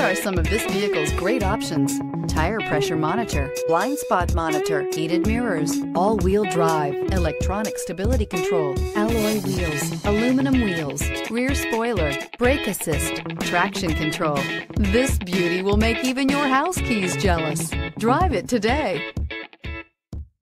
Here are some of this vehicle's great options. Tire pressure monitor, blind spot monitor, heated mirrors, all-wheel drive, electronic stability control, alloy wheels, aluminum wheels, rear spoiler, brake assist, traction control. This beauty will make even your house keys jealous. Drive it today.